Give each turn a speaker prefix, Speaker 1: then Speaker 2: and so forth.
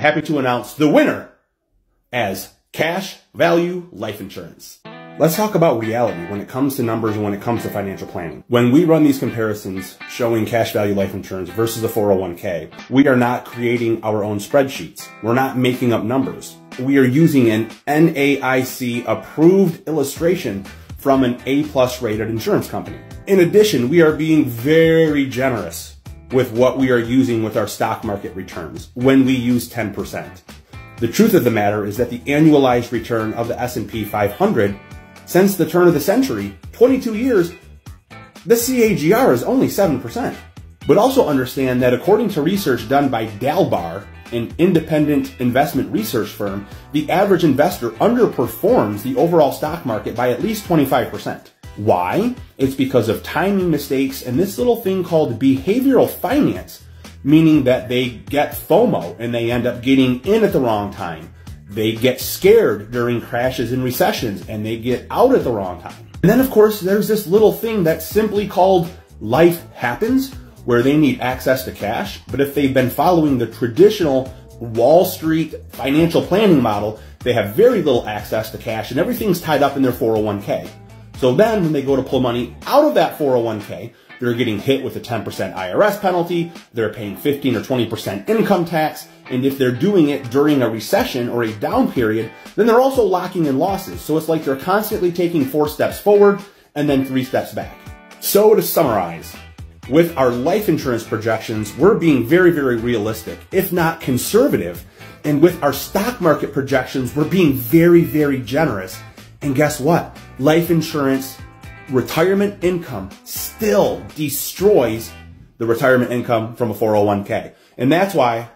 Speaker 1: Happy to announce the winner as cash value life insurance. Let's talk about reality when it comes to numbers and when it comes to financial planning. When we run these comparisons showing cash value life insurance versus a 401k, we are not creating our own spreadsheets. We're not making up numbers. We are using an NAIC approved illustration from an A plus rated insurance company. In addition, we are being very generous with what we are using with our stock market returns when we use 10%. The truth of the matter is that the annualized return of the S&P 500 since the turn of the century, 22 years, the CAGR is only 7%. But also understand that according to research done by Dalbar, an independent investment research firm, the average investor underperforms the overall stock market by at least 25%. Why? It's because of timing mistakes and this little thing called behavioral finance, meaning that they get FOMO and they end up getting in at the wrong time they get scared during crashes and recessions and they get out at the wrong time. And then of course there's this little thing that's simply called life happens where they need access to cash. But if they've been following the traditional Wall Street financial planning model, they have very little access to cash and everything's tied up in their 401k. So then when they go to pull money out of that 401k, they're getting hit with a 10% IRS penalty, they're paying 15 or 20% income tax, and if they're doing it during a recession or a down period, then they're also locking in losses. So it's like they're constantly taking four steps forward and then three steps back. So to summarize, with our life insurance projections, we're being very, very realistic, if not conservative. And with our stock market projections, we're being very, very generous. And guess what? Life insurance retirement income still destroys the retirement income from a 401k. And that's why